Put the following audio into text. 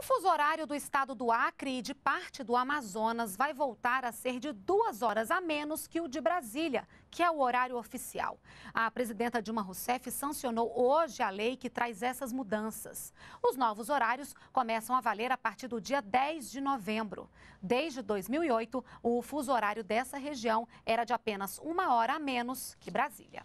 O fuso horário do estado do Acre e de parte do Amazonas vai voltar a ser de duas horas a menos que o de Brasília, que é o horário oficial. A presidenta Dilma Rousseff sancionou hoje a lei que traz essas mudanças. Os novos horários começam a valer a partir do dia 10 de novembro. Desde 2008, o fuso horário dessa região era de apenas uma hora a menos que Brasília.